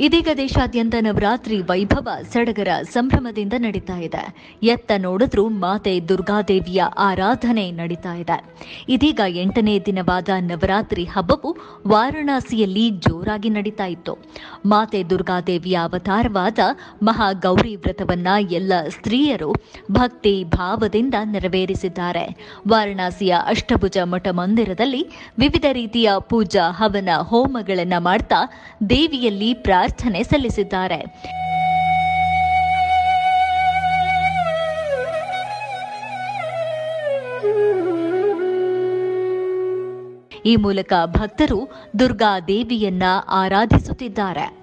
ಇದೀಗ ದೇಶಾದ್ಯಂತ ನವರಾತ್ರಿ ವೈಭವ ಸಡಗರ ಸಂಭ್ರಮದಿಂದ ನಡೀತಾ ಇದೆ. ಎತ್ತ ನೋಡಿದ್ರೂ ಮಾತೆ ದುರ್ಗಾದೇವಿಯ ಆರಾಧನೆ ನಡೀತಾ ಇದೆ. ಇದೀಗ ಎಂಟನೇ ದಿನವಾದ ನವರಾತ್ರಿ ಹಬ್ಬವು ವಾರಣಾಸಿಯಲ್ಲಿ ಜೋರಾಗಿ ನಡೀತಾ ಇತ್ತು. ಮಾತೆ ದುರ್ಗಾದೇವಿಯ ಅವತಾರವಾದ ಮಹಾಗೌರಿ ವ್ರತವನ್ನ ಎಲ್ಲ ಸ್ತ್ರೀಯರು ಭಕ್ತಿ ಭಾವದಿಂದ ನೆರವೇರಿಸಿದ್ದಾರೆ. ವಾರಣಾಸಿಯ ಅಷ್ಟಭುಜ ಮಠ ಮಂದಿರದಲ್ಲಿ ವಿವಿಧ ರೀತಿಯ ಪೂಜಾ ಹವನ ಹೋಮಗಳನ್ನು ಮಾಡ್ತಾ ದೇವಿಯಲ್ಲಿ ಪ್ರಾರ್ಥನೆ ಸಲ್ಲಿಸಿದ್ದಾರೆ. ಈ ಮೂಲಕ ಭಕ್ತರು ದುರ್ಗಾ ದೇವಿಯನ್ನ ಆರಾಧಿಸುತ್ತಿದ್ದಾರೆ.